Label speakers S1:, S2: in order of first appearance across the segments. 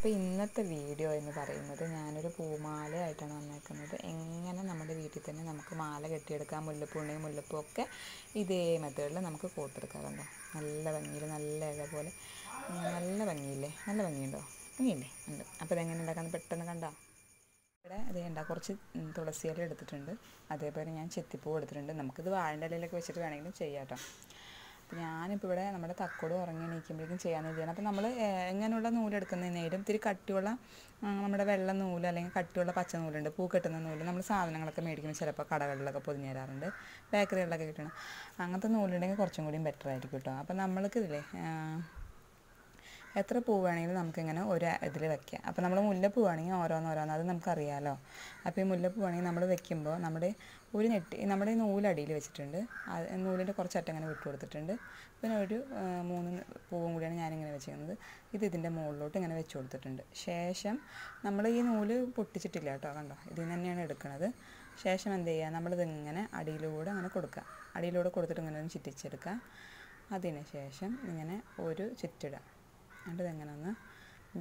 S1: അപ്പോൾ ഇന്നത്തെ വീഡിയോ എന്ന് പറയുന്നത് ഞാനൊരു പൂമാലയായിട്ടാണ് വന്നേക്കുന്നത്. എങ്ങനെ നമ്മുടെ വീട്ടിൽ തന്നെ നമുക്ക് മാല കെട്ടിയെടുക്കാം മുല്ലപ്പൂണിയും മുല്ലപ്പൂ ഒക്കെ ഇതേ മെത്തേഡിൽ നമുക്ക് കോർത്തെടുക്കാം കണ്ടോ നല്ല ഭംഗിയിൽ നല്ല ഇഴ പോലെ. നല്ല ഭംഗിയില്ലേ? നല്ല ഭംഗിയുണ്ടോ? ഭംഗിയില്ലേ? ഉണ്ട്. അപ്പോൾ ഇതെങ്ങനെ ഉണ്ടാക്കാമെന്ന് പെട്ടെന്ന് കണ്ടോ. ഇവിടെ അതേണ്ട കുറച്ച് തുളസിയില തുളസി എടുത്തിട്ടുണ്ട്. അതേപോലെ ഞാൻ ചെത്തിപ്പൂ എടുത്തിട്ടുണ്ട്. നമുക്കിത് വാഴന്റെ ഇലയിലൊക്കെ വെച്ചിട്ട് വേണമെങ്കിലും ചെയ്യാം കേട്ടോ. അപ്പോൾ ഞാനിപ്പോൾ ഇവിടെ നമ്മുടെ തക്കോട് ഉറങ്ങി എണീക്കുമ്പോഴേക്കും ചെയ്യാമെന്ന് വിചാരിക്കണം അപ്പോൾ നമ്മൾ എങ്ങനെയുള്ള നൂലെടുക്കുന്നതിനേലും ഇത്തിരി കട്ടിയുള്ള നമ്മുടെ വെള്ള നൂൽ അല്ലെങ്കിൽ കട്ടിയുള്ള പച്ച നൂലുണ്ട് പൂ കെട്ടുന്ന നൂൽ നമ്മൾ സാധനങ്ങളൊക്കെ മേടിക്കുമ്പോൾ ചിലപ്പോൾ കടകളിലൊക്കെ പൊതിഞ്ഞ് തരാറുണ്ട് ബേക്കറികളിലൊക്കെ കിട്ടണം. അങ്ങനത്തെ നൂലുണ്ടെങ്കിൽ കുറച്ചും കൂടിയും ബെറ്റർ ആയിരിക്കും കേട്ടോ. അപ്പോൾ നമ്മൾക്കിതില്ലേ എത്ര പൂ വേണമെങ്കിലും നമുക്കിങ്ങനെ ഒരു ഇതിൽ വെക്കാം. അപ്പോൾ നമ്മൾ മുല്ലപ്പൂ വേണമെങ്കിൽ ഓരോന്നോരോന്ന് അത് നമുക്കറിയാമല്ലോ അപ്പോൾ ഈ മുല്ലപ്പൂ വേണമെങ്കിൽ നമ്മൾ വെക്കുമ്പോൾ നമ്മുടെ ഒരു നെറ്റ് നമ്മുടെ നൂലടിയിൽ വെച്ചിട്ടുണ്ട്. അത് നൂലിന്റെ കുറച്ച് അറ്റം ഇങ്ങനെ വിട്ട് കൊടുത്തിട്ടുണ്ട്. പിന്നെ ഒരു മൂന്ന് പൂവും കൂടിയാണ് ഞാനിങ്ങനെ വെച്ചിരിക്കുന്നത്. ഇത് ഇതിന്റെ മുകളിലോട്ട് ഇങ്ങനെ വെച്ച് കൊടുത്തിട്ടുണ്ട്. ശേഷം നമ്മൾ ഈ നൂൽ പൊട്ടിച്ചിട്ടില്ല കേട്ടോ കണ്ടോ? ഇതിൽ നിന്ന് തന്നെയാണ് എടുക്കുന്നത് ശേഷം എന്ത് ചെയ്യുക? നമ്മളിതിങ്ങനെ അടിയിലൂടെ അങ്ങനെ കൊടുക്കുക. അടിയിലൂടെ കൊടുത്തിട്ട് ഇങ്ങനെ ഒന്ന് ചുറ്റിച്ചെടുക്കുക. അതിന് ശേഷം ഇങ്ങനെ ഒരു ചുറ്റിടുക. എന്നിട്ട് ഇതെങ്ങനെ ഒന്ന്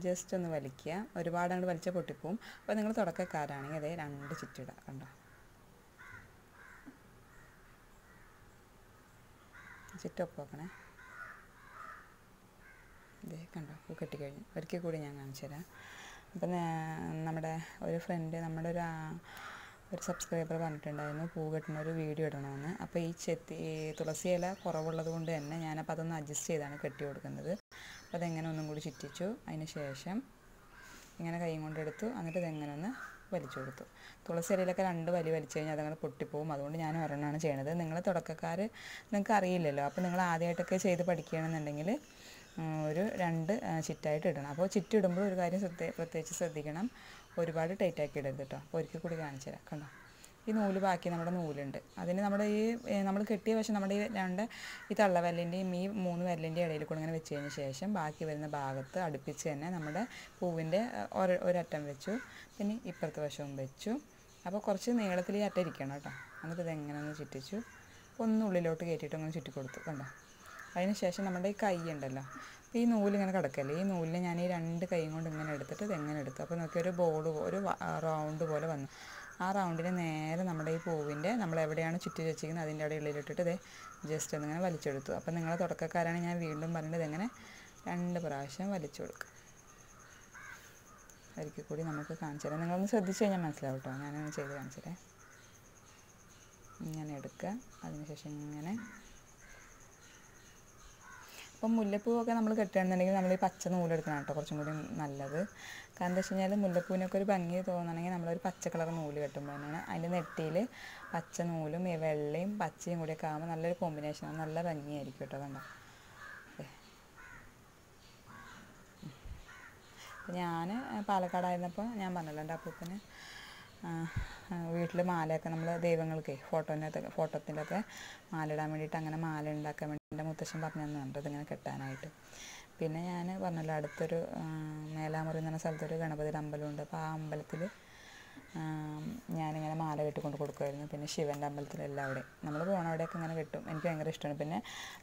S1: ജസ്റ്റ് ഒന്ന് വലിക്കുക. ഒരുപാട് അങ്ങോട്ട് വലിച്ചാൽ പൊട്ടിപ്പോവും. അപ്പോൾ നിങ്ങൾ തുടക്കക്കാരാണെങ്കിൽ അതേ രണ്ട് ചുറ്റിടുക കണ്ടോ? ചുറ്റൊപ്പ് നോക്കണേ. ഇതേ കണ്ടോ പൂ കെട്ടിക്കഴിഞ്ഞു. ഒരിക്കൽ കൂടി ഞാൻ കാണിച്ചു തരാം. അപ്പം നമ്മുടെ ഒരു ഫ്രണ്ട് നമ്മുടെ ഒരു ഒരു സബ്സ്ക്രൈബർ പറഞ്ഞിട്ടുണ്ടായിരുന്നു പൂ കെട്ടുന്ന ഒരു വീഡിയോ ഇടണമെന്ന്. അപ്പോൾ ഈ ചെത്തി തുളസി ഇല കുറവുള്ളത് കൊണ്ട് തന്നെ ഞാനപ്പോൾ അതൊന്ന് അഡ്ജസ്റ്റ് ചെയ്താണ് കെട്ടി കൊടുക്കുന്നത്. അപ്പോൾ അതെങ്ങനെ ഒന്നും കൂടി ചുറ്റിച്ചു. അതിന് ശേഷം ഇങ്ങനെ കൈ കൊണ്ടെടുത്തു. എന്നിട്ട് ഇതെങ്ങനെ ഒന്ന് വലിച്ചു കൊടുത്തു. തുളസി ഇലയിലൊക്കെ രണ്ട് വലി വലിച്ചു കഴിഞ്ഞാൽ അതങ്ങനെ പൊട്ടിപ്പോവും. അതുകൊണ്ട് ഞാൻ ഒരെണ്ണമാണ് ചെയ്യണത്. നിങ്ങൾ തുടക്കക്കാർ നിങ്ങൾക്ക് അറിയില്ലല്ലോ. അപ്പോൾ നിങ്ങൾ ആദ്യമായിട്ടൊക്കെ ചെയ്ത് പഠിക്കുകയാണെന്നുണ്ടെങ്കിൽ ഒരു രണ്ട് ചിറ്റായിട്ട് ഇടണം. അപ്പോൾ ചിറ്റിടുമ്പോൾ ഒരു കാര്യം ശ്രദ്ധ പ്രത്യേകിച്ച് ശ്രദ്ധിക്കണം. ഒരുപാട് ടൈറ്റാക്കി ഇടരുത് കേട്ടോ അപ്പോൾ ഒരിക്കൽ കൂടി കാണിച്ചു തരാം കണ്ടോ? ഈ നൂൽ ബാക്കി നമ്മുടെ നൂലുണ്ട്. അതിന് നമ്മുടെ ഈ നമ്മൾ കെട്ടിയ വശം നമ്മുടെ ഈ രണ്ട് ഈ തള്ളവല്ലിന്റെയും ഈ മൂന്ന് വരലിന്റെയും ഇടയിൽ കൂടെ ഇങ്ങനെ വെച്ച് കഴിഞ്ഞ ശേഷം ബാക്കി വരുന്ന ഭാഗത്ത് അടുപ്പിച്ച് തന്നെ നമ്മുടെ പൂവിന്റെ ഒരു ഒരറ്റം വെച്ചു. പിന്നെ ഇപ്പുറത്തെ വശവും വെച്ചു. അപ്പോൾ കുറച്ച് നീളത്തിൽ ഈ അറ്റം ഇരിക്കണം കേട്ടോ. എന്നിട്ട് ഇതെങ്ങനെ ഒന്ന് ചുറ്റിച്ചു. ഒന്ന് ഉള്ളിലോട്ട് കയറ്റിയിട്ട് അങ്ങനെ ചുറ്റി കൊടുത്തു കണ്ടോ. അതിന് ശേഷം നമ്മുടെ ഈ കൈ ഉണ്ടല്ലോ. ഈ നൂലിങ്ങനെ കിടക്കല്ലേ. ഈ നൂലിനെ ഞാൻ ഈ രണ്ട് കൈയും കൊണ്ട് ഇങ്ങനെ എടുത്തിട്ട് ഇതെങ്ങനെ എടുത്തു അപ്പോൾ നോക്കിയൊരു ബോൾ ഒരു റൗണ്ട് പോലെ വന്നു. ആ റൗണ്ടിന് നേരെ നമ്മുടെ ഈ പൂവിന്റെ നമ്മൾ എവിടെയാണ് ചുറ്റി വെച്ചിരിക്കുന്നത് അതിന്റെ അവിടെ ഉള്ളിലിട്ടിട്ട് ഇത് ജസ്റ്റ് ഒന്നിങ്ങനെ വലിച്ചെടുത്തു. അപ്പോൾ നിങ്ങൾ തുടക്കക്കാരാണ് ഞാൻ വീണ്ടും പറഞ്ഞത് ഇങ്ങനെ രണ്ട് പ്രാവശ്യം വലിച്ചു കൊടുക്കുക. ഒരിക്കൽ കൂടി നമുക്ക് കാണിച്ചു തരാം. നിങ്ങളൊന്ന് ശ്രദ്ധിച്ച് കഴിഞ്ഞാൽ മനസ്സിലാവും കേട്ടോ. ഞാനൊന്ന് ചെയ്ത് കാണിച്ചു തരാം. ഇങ്ങനെ എടുക്കുക. അതിനുശേഷം ഇങ്ങനെ ഇപ്പം മുല്ലപ്പൂവൊക്കെ നമ്മൾ കെട്ടുകയാണെന്നുണ്ടെങ്കിൽ നമ്മൾ ഈ പച്ച നൂലെടുക്കണം കേട്ടോ കുറച്ചും കൂടി നല്ലത്. കാരണം എന്താ വെച്ച് കഴിഞ്ഞാൽ മുല്ലപ്പൂവിനൊക്കെ ഒരു ഭംഗി തോന്നണമെങ്കിൽ നമ്മളൊരു പച്ച കളർ നൂൽ കെട്ടുമ്പോൾ തന്നെയാണ് അതിന്റെ നെറ്റിയിൽ പച്ച നൂലും ഈ വെള്ളയും പച്ചയും കൂടിയൊക്കെ ആകുമ്പോൾ നല്ലൊരു കോമ്പിനേഷനാണ് നല്ല ഭംഗിയായിരിക്കും കേട്ടോ കണ്ടോ? ഞാൻ പാലക്കാടായിരുന്നപ്പോൾ ഞാൻ പറഞ്ഞല്ലോ എന്റെ അപ്പൂപ്പന് വീട്ടിൽ മാലയൊക്കെ നമ്മൾ ദൈവങ്ങൾക്ക് ഫോട്ടോനകത്തൊക്കെ ഫോട്ടോത്തിന്റെയൊക്കെ മാല ഇടാൻ വേണ്ടിയിട്ട് അങ്ങനെ മാല ഉണ്ടാക്കാൻ വേണ്ടി എന്റെ മുത്തശ്ശൻ പറഞ്ഞു തന്നിട്ടുണ്ട് ഇതിങ്ങനെ കെട്ടാനായിട്ട്. പിന്നെ ഞാൻ പറഞ്ഞല്ലോ അടുത്തൊരു മേലാമുറി എന്ന് സ്ഥലത്തൊരു ഗണപതിയുടെ അമ്പലമുണ്ട്. അപ്പോൾ ആ അമ്പലത്തിൽ ഞാനിങ്ങനെ മാല കെട്ടിക്കൊണ്ട് കൊടുക്കുമായിരുന്നു പിന്നെ ശിവന്റെ അമ്പലത്തിലെല്ലാം അവിടെ നമ്മൾ പോണ അവിടെയൊക്കെ ഇങ്ങനെ കിട്ടും. എനിക്ക് ഭയങ്കര ഇഷ്ടമാണ്. പിന്നെ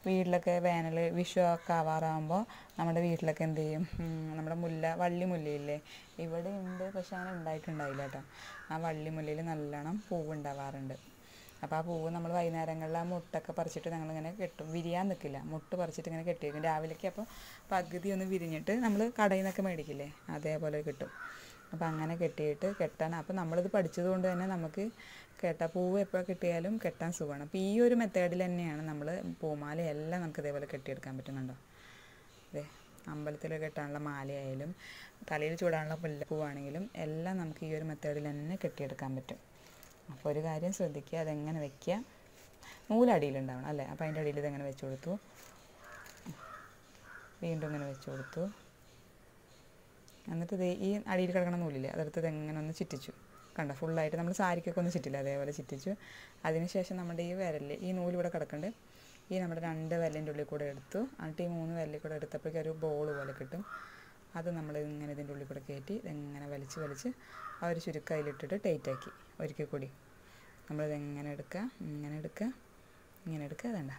S1: വീട്ടിലൊക്കെ വേനൽ വിഷു ഒക്കെ ആവാറാകുമ്പോൾ നമ്മുടെ വീട്ടിലൊക്കെ എന്ത് ചെയ്യും? നമ്മുടെ മുല്ല വള്ളി മുല്ലയില്ലേ? ഇവിടെ ഉണ്ട് പക്ഷെ അങ്ങനെ ഉണ്ടായിട്ടുണ്ടായില്ല കേട്ടോ. ആ വള്ളി മുല്ലയിൽ നല്ലോണം പൂവുണ്ടാവാറുണ്ട്. അപ്പോൾ ആ പൂവ് നമ്മൾ വൈകുന്നേരങ്ങളിൽ ആ മുട്ടൊക്കെ പറിച്ചിട്ട് ഞങ്ങളിങ്ങനെ കെട്ടും. വിരിയാൻ നിൽക്കില്ല മുട്ട് പറിച്ചിട്ട് ഇങ്ങനെ കെട്ടി വയ്ക്കും രാവിലേക്ക് അപ്പോൾ പകുതി ഒന്ന് വിരിഞ്ഞിട്ട് നമ്മൾ കടയിൽ നിന്നൊക്കെ മേടിക്കില്ലേ? അതേപോലെ കിട്ടും. അപ്പോൾ അങ്ങനെ കെട്ടിയിട്ട് കെട്ടാൻ അപ്പോൾ നമ്മളിത് പഠിച്ചത് കൊണ്ട് തന്നെ നമുക്ക് കെട്ട പൂവ് എപ്പോൾ കിട്ടിയാലും കെട്ടാൻ സുഖമാണ്. അപ്പോൾ ഈ ഒരു മെത്തേഡിൽ തന്നെയാണ് നമ്മൾ പൂമാല എല്ലാം നമുക്ക് ഇതേപോലെ കെട്ടിയെടുക്കാൻ പറ്റുന്നുണ്ടോ? അതെ അമ്പലത്തിൽ കെട്ടാനുള്ള മാലയായാലും തലയിൽ ചൂടാനുള്ള മുല്ലപ്പൂവാണെങ്കിലും എല്ലാം നമുക്ക് ഈ ഒരു മെത്തേഡിൽ തന്നെ കെട്ടിയെടുക്കാൻ പറ്റും. അപ്പോൾ ഒരു കാര്യം ശ്രദ്ധിക്കുക അതെങ്ങനെ വെക്കുക. നൂലടിയിലുണ്ടാവണം അല്ലേ? അപ്പോൾ അതിന്റെ അടിയിൽ ഇതെങ്ങനെ വെച്ച് കൊടുത്തു. വീണ്ടും ഇങ്ങനെ വെച്ച് കൊടുത്തു. എന്നിട്ട് ഇത് ഈ അടിയിൽ കിടക്കണ നൂലില്ലേ അതെടുത്ത് ഇതെങ്ങനെ ഒന്ന് ചുറ്റിച്ചു. കണ്ട? ഫുള്ളായിട്ട് നമ്മൾ സാരിക്കൊക്കെ ഒന്ന് ചുറ്റില്ല അതേപോലെ ചുറ്റിച്ചു. അതിനുശേഷം നമ്മുടെ ഈ വിരലിൽ ഈ നൂലിവിടെ കിടക്കുന്നുണ്ട് ഈ നമ്മുടെ രണ്ട് വിരലിന്റെ ഉള്ളിൽ കൂടെ എടുത്തു. എന്നിട്ട് ഈ മൂന്ന് വിരലിൽ കൂടെ എടുത്തപ്പോഴേക്കും ഒരു ബോൾ പോലെ കിട്ടും. അത് നമ്മൾ ഇങ്ങനെ ഇതിന്റെ ഉള്ളിൽ കൂടെ കയറ്റി ഇതെങ്ങനെ വലിച്ച് വലിച്ച് ആ ഒരു ചുരുക്ക അതിലിട്ടിട്ട് ടൈറ്റാക്കി ഒരിക്കൽ കൂടി. നമ്മളിതെങ്ങനെ എടുക്കുക? ഇങ്ങനെ എടുക്കുക. ഇങ്ങനെ എടുക്കുക. അതണ്ട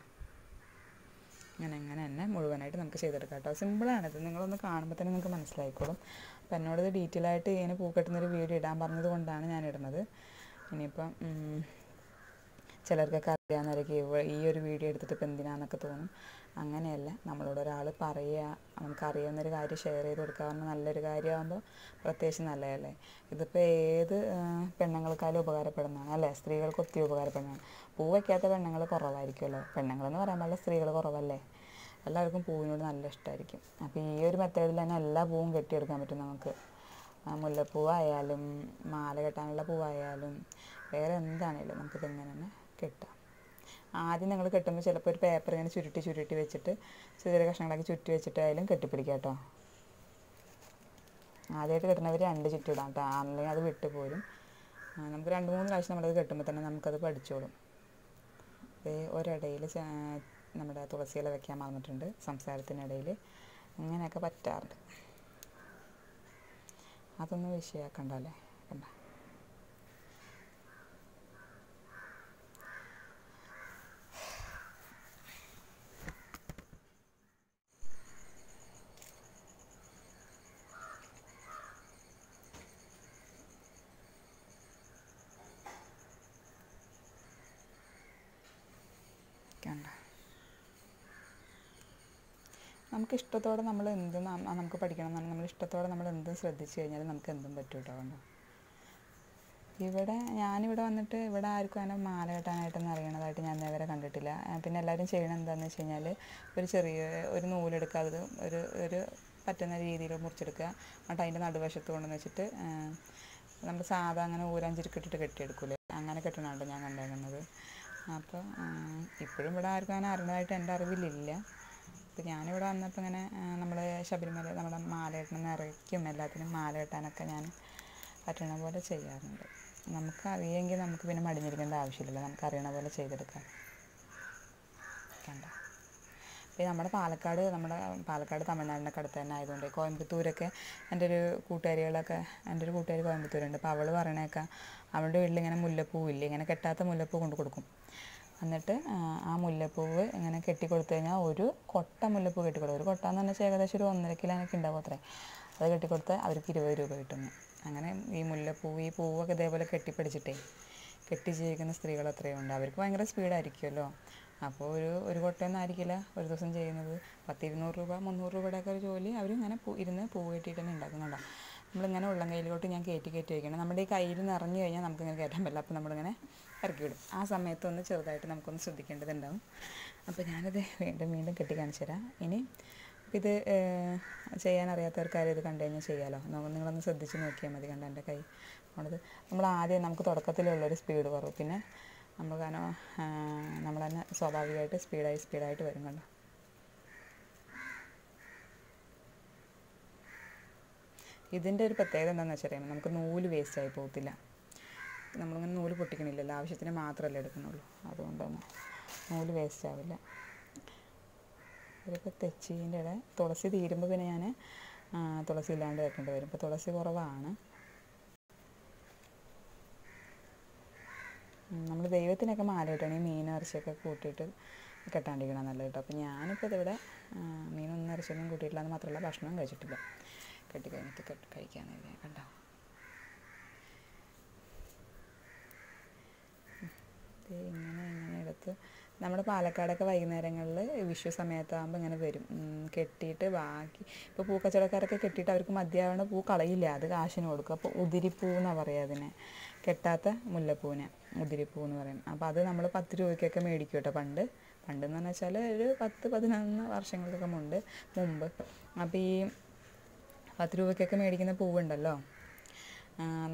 S1: ഇങ്ങനെ എങ്ങനെ തന്നെ മുഴുവനായിട്ട് നമുക്ക് ചെയ്തെടുക്കാം കേട്ടോ. സിമ്പിളാണിത് നിങ്ങളൊന്ന് കാണുമ്പോൾ തന്നെ നിങ്ങൾക്ക് മനസ്സിലായിക്കോളും. അപ്പം എന്നോട് ഇത് ഡീറ്റെയിൽ ആയിട്ട് ഇങ്ങനെ പൂ കെട്ടുന്നൊരു വീഡിയോ ഇടാൻ പറഞ്ഞത് കൊണ്ടാണ് ഞാൻ ഇടുന്നത്. ഇനിയിപ്പം ചിലർക്കൊക്കെ അറിയാവുന്നവരൊക്കെ ഈ ഒരു വീഡിയോ എടുത്തിട്ട് ഇപ്പം എന്തിനാന്നൊക്കെ തോന്നും. അങ്ങനെയല്ല. നമ്മളോട് ഒരാൾ പറയുക നമുക്ക് അറിയാവുന്നൊരു കാര്യം ഷെയർ ചെയ്ത് കൊടുക്കുക പറഞ്ഞാൽ നല്ലൊരു കാര്യമാകുമ്പോൾ പ്രത്യേകിച്ച് നല്ലതല്ലേ. ഇതിപ്പോൾ ഏത് പെണ്ണുങ്ങൾക്കാലും ഉപകാരപ്പെടുന്നതാണ് അല്ലേ? സ്ത്രീകൾക്ക് ഒത്തിരി ഉപകാരപ്പെടുന്നതാണ്. പൂ വയ്ക്കാത്ത പെണ്ണുങ്ങൾ കുറവായിരിക്കുമല്ലോ. പെണ്ണുങ്ങളെന്ന് പറയാൻ പാടില്ല സ്ത്രീകൾ കുറവല്ലേ. എല്ലാവർക്കും പൂവിനോട് നല്ല ഇഷ്ടമായിരിക്കും അപ്പോൾ ഈ ഒരു മെത്തേഡിൽ തന്നെ എല്ലാ പൂവും കെട്ടിയെടുക്കാൻ പറ്റും നമുക്ക്. മുല്ലപ്പൂവായാലും മാല കെട്ടാനുള്ള പൂവായാലും വേറെ എന്താണേലും നമുക്കിത് ഇങ്ങനെ തന്നെ കെട്ടാം. ആദ്യം നിങ്ങൾ കെട്ടുമ്പോൾ ചിലപ്പോൾ ഒരു പേപ്പർ ഇങ്ങനെ ചുരുട്ടി ചുരുട്ടി വെച്ചിട്ട് ചെറിയ കഷ്ണങ്ങളാക്കി ചുരുട്ടി വെച്ചിട്ടായാലും കെട്ടിപ്പിടിക്കാം കേട്ടോ ആദ്യമായിട്ട് കെട്ടുന്നവർ രണ്ട് ചുറ്റിടാം കേട്ടോ. അല്ലെങ്കിൽ അത് വിട്ടു പോരും. നമുക്ക് രണ്ട് മൂന്ന് പ്രാവശ്യം നമ്മളത് കെട്ടുമ്പോൾ തന്നെ നമുക്കത് പഠിച്ചോളും. അതേ ഒരിടയിൽ നമ്മുടെ തുളസിയില വെക്കാൻ മറന്നിട്ടുണ്ട് സംസാരത്തിനിടയിൽ. അങ്ങനെയൊക്കെ പറ്റാറുണ്ട്. അതൊന്നും വിഷയമാക്കണ്ടല്ലേ കണ്ട കണ്ട നമുക്ക് ഇഷ്ടത്തോടെ നമ്മൾ എന്തും നമുക്ക് പഠിക്കണം എന്നാണ് നമ്മൾ ഇഷ്ടത്തോടെ നമ്മൾ എന്തും ശ്രദ്ധിച്ചു കഴിഞ്ഞാൽ നമുക്ക് എന്തും പറ്റും കേട്ടോ ഇവിടെ ഞാനിവിടെ വന്നിട്ട് ഇവിടെ ആർക്കും അങ്ങനെ മാല കെട്ടാനായിട്ടൊന്നും അറിയണതായിട്ട് ഞാൻ ഇന്നേ വരെ കണ്ടിട്ടില്ല പിന്നെ എല്ലാവരും ചെയ്യണം എന്താണെന്ന് വെച്ച് കഴിഞ്ഞാൽ ഒരു ചെറിയ ഒരു നൂലെടുക്കുക അത് ഒരു ഒരു പറ്റുന്ന രീതിയിൽ മുറിച്ചെടുക്കുക. എന്നിട്ട് അതിന്റെ നടുവശത്ത് കൊണ്ടുവന്ന് വെച്ചിട്ട് നമ്മൾ സാധാ അങ്ങനെ ഊരാഞ്ചിരിക്കിട്ടിട്ട് കെട്ടിയെടുക്കൂലേ? അങ്ങനെ കെട്ടണമുണ്ട് ഞാൻ കണ്ടേക്കുന്നത്. അപ്പോൾ ഇപ്പോഴും ഇവിടെ ആർക്കും അങ്ങനെ അറിഞ്ഞതായിട്ട് എന്റെ അറിവിലില്ല. അപ്പോൾ ഞാനിവിടെ വന്നപ്പോൾ ഇങ്ങനെ നമ്മൾ ശബരിമല നമ്മുടെ മാല കെട്ടണ നിറയ്ക്കും എല്ലാത്തിനും മാല കെട്ടാനൊക്കെ ഞാൻ പറ്റണ പോലെ ചെയ്യാറുണ്ട്. നമുക്ക് അറിയെങ്കിൽ നമുക്ക് പിന്നെ മടിഞ്ഞിരിക്കേണ്ട ആവശ്യമില്ലല്ലോ. നമുക്ക് അറിയണ പോലെ ചെയ്തെടുക്കാം. കണ്ട? പിന്നെ നമ്മുടെ പാലക്കാട് നമ്മുടെ പാലക്കാട് തമിഴ്നാടിന്റെ അടുത്ത് തന്നെ ആയതുകൊണ്ട് കോയമ്പത്തൂരൊക്കെ എന്റെ ഒരു കൂട്ടുകാരികളൊക്കെ എന്റെ ഒരു കൂട്ടുകാരി കോയമ്പത്തൂരുണ്ട്. അപ്പോൾ അവൾ പറയണേക്കാം അവളുടെ വീട്ടിൽ ഇങ്ങനെ മുല്ലപ്പൂ ഇല്ലേ? ഇങ്ങനെ കെട്ടാത്ത മുല്ലപ്പൂ കൊണ്ട് കൊടുക്കും എന്നിട്ട് ആ, മുല്ലപ്പൂവ് ഇങ്ങനെ കെട്ടി കൊടുത്തു കഴിഞ്ഞാൽ ഒരു കൊട്ട മുല്ലപ്പൂ കെട്ടിക്കൊടുക്കും. ഒരു കൊട്ട എന്ന് പറഞ്ഞാൽ ഏകദേശം ഒരു ഒന്നര കിലോനൊക്കെ ഉണ്ടാവും അത്രേ. അത് കെട്ടിക്കൊടുത്താൽ അവർക്ക് ഇരുപത് രൂപ കിട്ടുന്നു അങ്ങനെ ഈ മുല്ലപ്പൂ ഈ പൂവൊക്കെ ഇതേപോലെ കെട്ടിപ്പിടിച്ചിട്ടേ കെട്ടി ജീവിക്കുന്ന സ്ത്രീകൾ അത്രയും ഉണ്ട് അവർക്ക് ഭയങ്കര സ്പീഡായിരിക്കുമല്ലോ അപ്പോൾ ഒരു ഒരു കൊട്ടയൊന്നും ആയിരിക്കില്ല ഒരു ദിവസം ചെയ്യുന്നത്. പത്ത് ഇരുന്നൂറ് രൂപ മുന്നൂറ് രൂപയുടെയൊക്കെ ഒരു ജോലി അവർ ഇങ്ങനെ പൂ ഇരുന്ന് പൂ കെട്ടിയിട്ട് തന്നെ ഉണ്ടാക്കുന്നുണ്ടാവും നമ്മളിങ്ങനെ ഉള്ളം കയ്യിലോട്ട് ഞാൻ കയറ്റി കയറ്റി വയ്ക്കണം. നമ്മുടെ ഈ കയ്യിൽ നിറഞ്ഞു കഴിഞ്ഞാൽ നമുക്കിങ്ങനെ കയറ്റാൻ പറ്റില്ല. അപ്പോൾ നമ്മളിങ്ങനെ ഇറക്കി വിടും ആ സമയത്തൊന്ന് ചെറുതായിട്ട് നമുക്കൊന്ന് ശ്രദ്ധിക്കേണ്ടതുണ്ടാവും. അപ്പോൾ ഞാനത് വീണ്ടും വീണ്ടും കെട്ടി കാണിച്ചു തരാം. ഇനി ഇത് ചെയ്യാൻ അറിയാത്തവർക്കാരും ഇത് കണ്ടു കഴിഞ്ഞാൽ ചെയ്യാമല്ലോ നമുക്ക് നിങ്ങളൊന്ന് ശ്രദ്ധിച്ച് നോക്കിയാൽ മതി കണ്ട എന്റെ കൈ നമ്മളത് നമ്മൾ ആദ്യം നമുക്ക് തുടക്കത്തിലുള്ളൊരു സ്പീഡ് കുറവ്. പിന്നെ നമ്മൾ കാരണം നമ്മൾ തന്നെ സ്വാഭാവികമായിട്ട് സ്പീഡായി സ്പീഡായിട്ട് വരും കണ്ടോ. ഇതിന്റെ ഒരു പ്രത്യേകത എന്താണെന്ന് വെച്ചറിയാമോ? നമുക്ക് നൂൽ വേസ്റ്റ് ആയി പോകത്തില്ല. നമ്മളിങ്ങനെ നൂൽ പൊട്ടിക്കണില്ലല്ലോ. ആവശ്യത്തിന് മാത്രമല്ലേ എടുക്കുന്നുള്ളൂ. അതുകൊണ്ട് തന്നെ നൂൽ വേസ്റ്റ് ആവില്ല. ഇതൊക്കെ തെച്ചീന്റെ ഇട തുളസി തീരുമ്പോൾ പിന്നെ ഞാൻ തുളസി ഇല്ലാണ്ട് വെക്കേണ്ടി വരും. ഇപ്പോൾ തുളസി കുറവാണ്. നമ്മൾ ദൈവത്തിനൊക്കെ മാലയിട്ടാണ് ഈ മീൻ ഇറച്ചിയൊക്കെ കൂട്ടിയിട്ട് കെട്ടാണ്ടിരിക്കണം നല്ല കേട്ടോ. അപ്പോൾ ഞാനിപ്പോൾ ഇതിവിടെ മീനൊന്നും ഇറച്ചിയൊന്നും കൂട്ടിയിട്ടില്ല എന്ന് മാത്രമല്ല ഭക്ഷണം കഴിച്ചിട്ടില്ല. കെട്ടി കഴിഞ്ഞിട്ട് കഴിക്കാമെന്ന് കണ്ടോ? ഇങ്ങനെ ഇങ്ങനെ എടുത്ത് നമ്മുടെ പാലക്കാടൊക്കെ വൈകുന്നേരങ്ങളിൽ വിഷു സമയത്താകുമ്പോൾ ഇങ്ങനെ വരും. കെട്ടിയിട്ട് ബാക്കി ഇപ്പോൾ പൂക്കച്ചവടക്കാരൊക്കെ കെട്ടിയിട്ട് അവർക്ക് മതിയാവണ പൂ കളയില്ല. അത് കാശിന് കൊടുക്കും. അപ്പോൾ ഉതിരിപ്പൂ എന്നാണ് പറയുക അതിനെ? കെട്ടാത്ത മുല്ലപ്പൂവിനെ ഉതിരിപ്പൂ എന്ന് പറയും. അപ്പോൾ അത് നമ്മൾ പത്ത് രൂപയ്ക്കൊക്കെ മേടിക്കും കേട്ടോ പണ്ട്. പണ്ടെന്ന് പറഞ്ഞു വെച്ചാൽ ഒരു പത്ത് പതിനൊന്ന് വർഷങ്ങൾക്കൊക്കെ മുമ്പ് മുമ്പ്. അപ്പോൾ ഈ പത്ത് രൂപയ്ക്കൊക്കെ മേടിക്കുന്ന പൂവുണ്ടല്ലോ?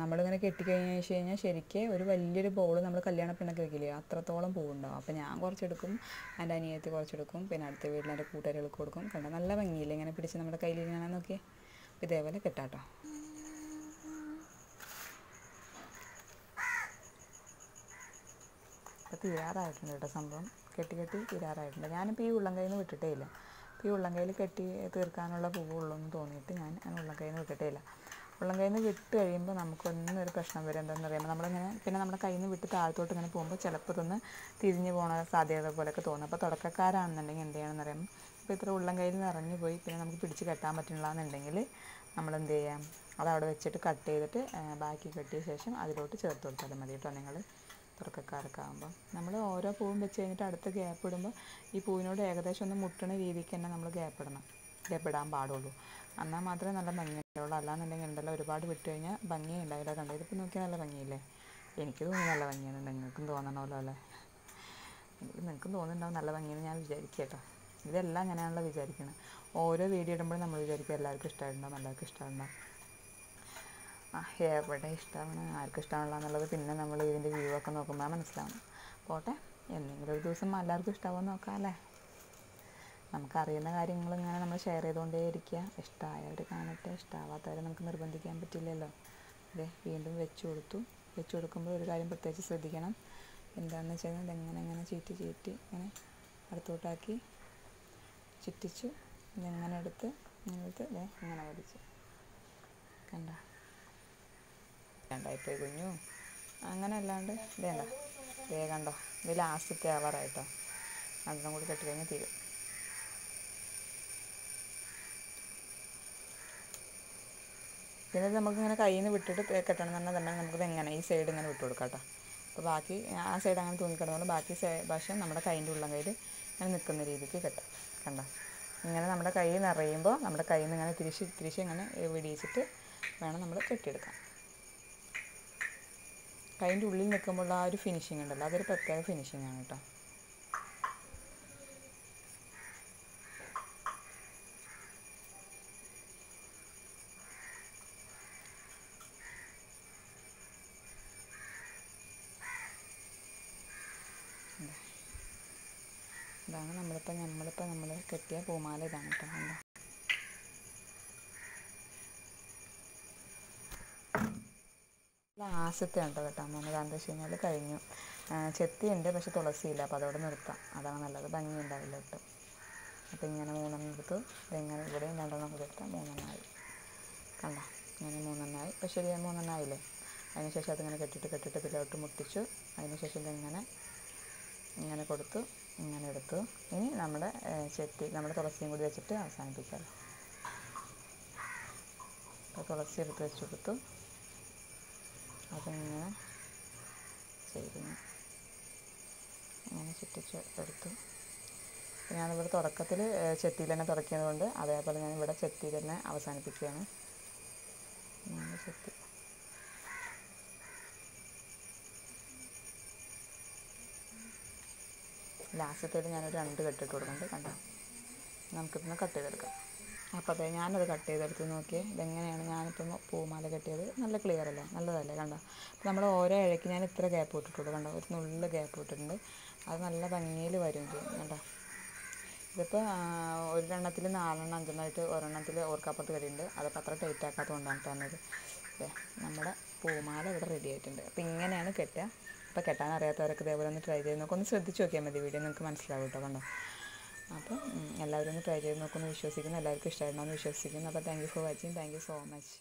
S1: നമ്മളിങ്ങനെ കെട്ടിക്കഴിഞ്ഞ് വെച്ച് കഴിഞ്ഞാൽ ശരിക്ക് ഒരു വലിയൊരു ബോൾ നമ്മൾ കല്യാണ പെണ്ണൊക്കെ വെക്കില്ലേ അത്രത്തോളം പൂവുണ്ടാവും. അപ്പോൾ ഞാൻ കുറച്ചെടുക്കും എന്റെ അനിയത്തി കുറച്ചെടുക്കും പിന്നെ അടുത്ത വീട്ടിൽ എന്റെ കൂട്ടുകാരികൾക്ക് കൊടുക്കും. കണ്ട നല്ല ഭംഗിയില്ലേ ഇങ്ങനെ പിടിച്ച് നമ്മുടെ കയ്യിൽ ഇങ്ങനെ നോക്കി ഇതേപോലെ കെട്ടാട്ടോ. അപ്പോൾ തീരാറായിട്ടുണ്ട് കേട്ടോ സംഭവം. കെട്ടി കെട്ടി തീരാറായിട്ടുണ്ട്. ഞാനിപ്പോൾ ഈ ഉള്ളം കയ്യിൽ നിന്ന് വിട്ടിട്ടേ ഇല്ല. ഈ ഉള്ളം കയ്യിൽ കെട്ടി തീർക്കാനുള്ള പൂവുള്ളൂ എന്ന് തോന്നിയിട്ട് ഞാൻ ഉള്ളം കയ്യിൽ നിന്ന് വിട്ടിട്ടേ ഇല്ല. ഉള്ളം കയ്യിൽ നിന്ന് വിട്ട് കഴിയുമ്പോൾ നമുക്കൊന്നും ഒരു പ്രശ്നം വരും. എന്താണെന്ന് അറിയാമോ? നമ്മളിങ്ങനെ പിന്നെ നമ്മുടെ കയ്യിൽ നിന്ന് വിട്ട് താഴത്തോട്ട് ഇങ്ങനെ പോകുമ്പോൾ ചിലപ്പോൾ ഇതൊന്ന് തിരിഞ്ഞ് പോകണ സാധ്യത പോലെയൊക്കെ തോന്നും. അപ്പോൾ തുടക്കക്കാരാണെന്നുണ്ടെങ്കിൽ എന്ത് ചെയ്യണമെന്ന് അറിയാം ഇപ്പോൾ ഇത്ര ഉള്ളം കയ്യിൽ നിന്ന് ഇറങ്ങി പോയി പിന്നെ നമുക്ക് പിടിച്ച് കെട്ടാൻ പറ്റുന്നില്ല എന്നുണ്ടെങ്കിൽ നമ്മൾ എന്ത് ചെയ്യാം? അത് അവിടെ വെച്ചിട്ട് കട്ട് ചെയ്തിട്ട് ബാക്കി കെട്ടിയ ശേഷം അതിലോട്ട് ചേർത്ത് കൊടുത്താലും മതി കേട്ടോ നിങ്ങൾ തുറക്കക്കാരൊക്കെ ആകുമ്പോൾ നമ്മൾ ഓരോ പൂവും വെച്ച് കഴിഞ്ഞിട്ട് അടുത്ത ഗ്യാപ്പ് ഇടുമ്പോൾ ഈ പൂവിനോട് ഏകദേശം ഒന്ന് മുട്ടണ രീതിക്ക് തന്നെ നമ്മൾ ഗ്യാപ്പ് ഇടണം. ഇടാൻ പാടുള്ളൂ. എന്നാൽ മാത്രമേ നല്ല ഭംഗിയുള്ളൂ. അല്ലാന്നുണ്ടെങ്കിൽ ഉണ്ടല്ലോ ഒരുപാട് വിട്ട് കഴിഞ്ഞാൽ ഭംഗി ഉണ്ടാവില്ല കണ്ടോ? ഇതിപ്പോൾ നോക്കിയാൽ നല്ല ഭംഗിയില്ലേ? എനിക്ക് തോന്നി നല്ല ഭംഗിയാണ് നിങ്ങൾക്കും തോന്നണമല്ലോ അല്ലേ? നിങ്ങൾക്കും തോന്നുന്നുണ്ടാവും നല്ല ഭംഗിയെന്ന് ഞാൻ വിചാരിക്കുക കേട്ടോ. ഇതെല്ലാം അങ്ങനെയാണല്ലോ വിചാരിക്കുന്നത് ഓരോ വീഡിയോ ഇടുമ്പോഴും നമ്മൾ വിചാരിക്കും എല്ലാവർക്കും ഇഷ്ടമായിട്ടുണ്ടാവും എല്ലാവർക്കും ഇഷ്ടമുണ്ടാവും ആ എവിടെ ഇഷ്ടമാണ് ആർക്കും ഇഷ്ടമാണല്ലോ എന്നുള്ളത് പിന്നെ നമ്മൾ ഇതിന്റെ വ്യൂ ഒക്കെ നോക്കുമ്പോൾ മനസ്സിലാവും. പോട്ടെ. എന്തെങ്കിലും ഒരു ദിവസം എല്ലാവർക്കും ഇഷ്ടമാവും നോക്കാം അല്ലേ? നമുക്കറിയുന്ന കാര്യങ്ങൾ ഇങ്ങനെ നമ്മൾ ഷെയർ ചെയ്തുകൊണ്ടേ ഇരിക്കുക ഇഷ്ടമായവർ കാണട്ടെ. ഇഷ്ടമാവാത്തവരെ നമുക്ക് നിർബന്ധിക്കാൻ പറ്റില്ലല്ലോ. അതെ വീണ്ടും വെച്ച് കൊടുത്തു. വെച്ച് കൊടുക്കുമ്പോൾ ഒരു കാര്യം പ്രത്യേകിച്ച് ശ്രദ്ധിക്കണം. എന്താണെന്ന് വെച്ച് കഴിഞ്ഞാൽ ഇതെങ്ങനെ ഇങ്ങനെ ചീറ്റി ചീറ്റി ഇങ്ങനെ അടുത്തോട്ടാക്കി ചുറ്റിച്ചു. ഇതെങ്ങനെ എടുത്ത് ഇങ്ങനെ എടുത്ത് ദേ ഇങ്ങനെ വലിച്ചു. കണ്ട? കണ്ടായിപ്പോയി കുഞ്ഞു. അങ്ങനെ അല്ലാണ്ട് വേണ്ട ദേ കണ്ടോ? ഇത് ലാസ്റ്റത്തെ ആവാറായിട്ടോ അതും കൂടി കെട്ടി കഴിഞ്ഞാൽ തീരും. പിന്നെ നമുക്കിങ്ങനെ കയ്യിൽ നിന്ന് വിട്ടിട്ട് കെട്ടണം എന്ന് പറഞ്ഞാൽ തന്നെ നമുക്കിത് എങ്ങനെ ഈ സൈഡ് ഇങ്ങനെ വിട്ട് കൊടുക്കാം കേട്ടോ അപ്പോൾ ബാക്കി ആ സൈഡ് അങ്ങനെ തൂങ്ങിക്കിടന്നുകൊണ്ട് ബാക്കി പക്ഷേ നമ്മുടെ കൈന്റെ ഉള്ളം കയ്യിൽ ഇങ്ങനെ നിൽക്കുന്ന രീതിക്ക് കെട്ടാം. കണ്ടോ? ഇങ്ങനെ നമ്മുടെ കൈ നിറയുമ്പോൾ നമ്മുടെ കയ്യിൽ നിന്ന് ഇങ്ങനെ തിരിച്ച് തിരിച്ച് ഇങ്ങനെ വിടിയിച്ചിട്ട് വേണം നമ്മൾ കെട്ടിയെടുക്കാൻ. കൈന്റെ ഉള്ളിൽ നിൽക്കുമ്പോൾ ആ ഒരു ഫിനിഷിംഗ് ഉണ്ടല്ലോ അതൊരു പ്രത്യേക ഫിനിഷിങ് ആണ് കേട്ടോ. ഇതാണ് നമ്മളിപ്പോൾ നമ്മൾ കെട്ടിയ പൂമാല ഇതാണ് കേട്ടോ കണ്ടോ? ലാസ്റ്റത്തെ ഉണ്ട് കേട്ടോ അമ്മ. കാരണം വെച്ച് കഴിഞ്ഞാൽ കഴിഞ്ഞു. ചെത്തിയുണ്ട് പക്ഷെ തുളസിയില്ല അപ്പോൾ അതോടെ നിർത്താം. അതാണ് നല്ലത്. ഭംഗി ഉണ്ടാവില്ല കേട്ടോ അപ്പോൾ ഇങ്ങനെ മൂന്നെണ്ണം എടുത്തു. ഇതെങ്ങനെ ഇവിടെയും രണ്ടെണ്ണം കൂടി എടുത്താൽ മൂന്നെണ്ണമായി കണ്ടോ? ഇങ്ങനെ മൂന്നെണ്ണമായി ഇപ്പോൾ ശരിയായി മൂന്നെണ്ണമായില്ലേ അതിനുശേഷം അതിങ്ങനെ കെട്ടിട്ട് കെട്ടിട്ട് ഇതിലോട്ട് മുട്ടിച്ചു. അതിനുശേഷം ഇതിങ്ങനെ ഇങ്ങനെ കൊടുത്തു. ഇങ്ങനെ എടുത്തു. ഇനി നമ്മുടെ ചെത്തി നമ്മുടെ തുളസിയും കൂടി വെച്ചിട്ട് അവസാനിപ്പിക്കാം. അപ്പോൾ തുളസി എടുത്ത് വെച്ച് കൊടുത്തു. അതിങ്ങനെ ചെയ്തു അങ്ങനെ ചുറ്റിച്ച് എടുത്തു. ഞാനിവിടെ തുടക്കത്തിൽ ചെത്തിയിൽ തന്നെ തുടക്കിയത് കൊണ്ട് അതേപോലെ ഞാൻ ഇവിടെ ചെത്തിയിൽ തന്നെ അവസാനിപ്പിക്കുകയാണ്. ചെത്തി. ലാസ്റ്റത്തേത് ഞാനൊരു രണ്ട് കെട്ടിട്ട് കൊടുക്കുന്നുണ്ട്. കണ്ടോ? നമുക്കിതൊന്ന് കട്ട് ചെയ്തെടുക്കാം. അപ്പോൾ അതെ ഞാനത് കട്ട് ചെയ്തെടുത്ത് നോക്കിയേ. ഇതെങ്ങനെയാണ് ഞാനിപ്പം പൂമാല കെട്ടിയത്? നല്ല ക്ലിയർ അല്ലേ? നല്ലതല്ലേ? കണ്ടോ? അപ്പോൾ നമ്മൾ ഓരോ ഇഴയ്ക്ക് ഞാൻ ഇത്ര ഗ്യാപ്പ് ഇട്ടിട്ടുള്ളൂ കണ്ടോ? ഒരു നുള്ള ഗ്യാപ്പ് ഇട്ടിട്ടുണ്ട്. അത് നല്ല ഭംഗിയിൽ വരും ചെയ്യും കണ്ടോ? ഇതിപ്പോൾ ഒരെണ്ണത്തിൽ നാലെണ്ണം അഞ്ചെണ്ണമായിട്ട് ഒരെണ്ണത്തിൽ ഓർക്കാപ്പുറത്ത് കെട്ടിയിട്ടുണ്ട്. അതപ്പോൾ അത്ര ടൈറ്റ് ആക്കാത്തത് കൊണ്ടാണ് തന്നത് നമ്മുടെ പൂമാല ഇവിടെ റെഡി ആയിട്ടുണ്ട്. അപ്പോൾ ഇങ്ങനെയാണ് കെട്ടുക. അപ്പോൾ കെട്ടാൻ അറിയാത്തവരൊക്കെ ഇതേപോലെ ഒന്ന് ട്രൈ ചെയ്ത് നോക്കൊന്ന് ഒന്ന് ശ്രദ്ധിച്ച് നോക്കിയാൽ മതി വീഡിയോ നിങ്ങൾക്ക് മനസ്സിലാവും കേട്ടോ കണ്ടോ? അപ്പോൾ എല്ലാവരും ഒന്ന് ട്രൈ ചെയ്ത് നോക്കുമെന്ന് വിശ്വസിക്കുന്നു. എല്ലാവർക്കും ഇഷ്ടമായിട്ടുണ്ടെന്ന് വിശ്വസിക്കുന്നു. അപ്പോൾ thank you for watching thank you so much